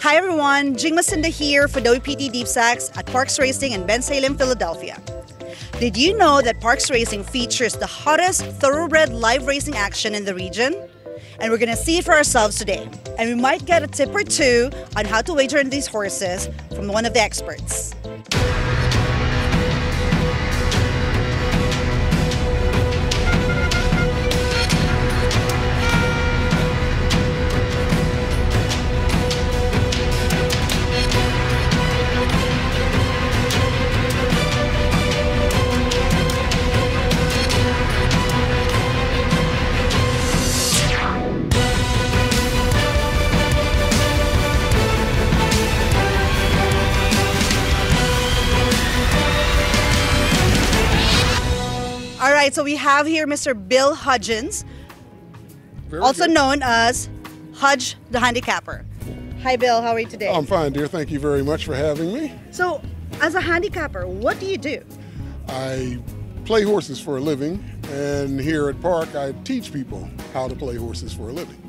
Hi everyone, Ging Masinda here for WPT Deep Stacks at Parx Racing in Bensalem, Philadelphia. Did you know that Parx Racing features the hottest thoroughbred live racing action in the region? And we're gonna see it for ourselves today. And we might get a tip or two on how to wager on these horses from one of the experts. Right, so we have here Mr. Bill Hudgens, Very also good. known as Hudj the Handicapper. Hi Bill, how are you today? I'm fine, dear. Thank you very much for having me. so, as a handicapper, what do you do? I play horses for a living, and here at Park, I teach people how to play horses for a living.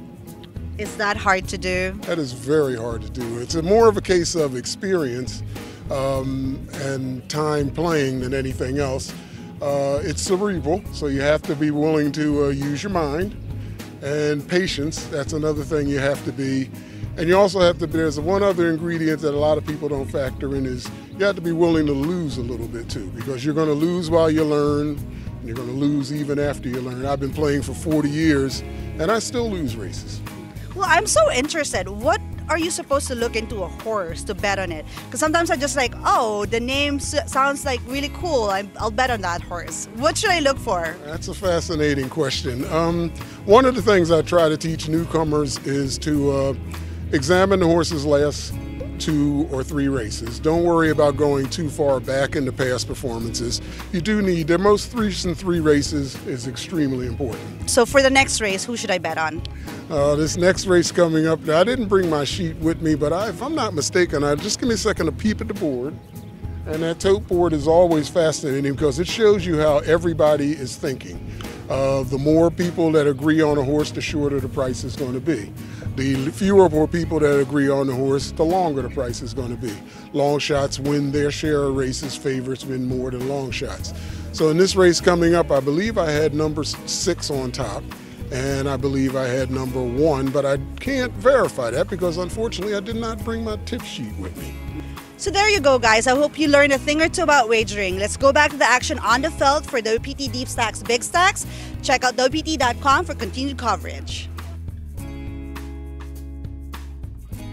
Is that hard to do? That is very hard to do. It's a more of a case of experience um, and time playing than anything else. Uh, it's cerebral, so you have to be willing to uh, use your mind and patience. That's another thing you have to be. And you also have to. There's one other ingredient that a lot of people don't factor in is you have to be willing to lose a little bit too, because you're going to lose while you learn, and you're going to lose even after you learn. I've been playing for 40 years, and I still lose races. Well, I'm so interested. What are you supposed to look into a horse to bet on it? Because sometimes I just like, oh, the name sounds like really cool. I'm, I'll bet on that horse. What should I look for? That's a fascinating question. Um, one of the things I try to teach newcomers is to uh, examine the horse's last two or three races. Don't worry about going too far back into past performances. You do need their most recent three races is extremely important. So for the next race, who should I bet on? Uh, this next race coming up, I didn't bring my sheet with me, but I, if I'm not mistaken, I just give me a second to peep at the board. And that tote board is always fascinating because it shows you how everybody is thinking. Uh, the more people that agree on a horse, the shorter the price is going to be. The fewer more people that agree on the horse, the longer the price is going to be. Long shots win their share of races, favorites win more than long shots. So in this race coming up, I believe I had number six on top, and I believe I had number one, but I can't verify that because unfortunately I did not bring my tip sheet with me. So there you go, guys. I hope you learned a thing or two about wagering. Let's go back to the action on the felt for WPT Deep Stacks Big Stacks. Check out WPT.com for continued coverage.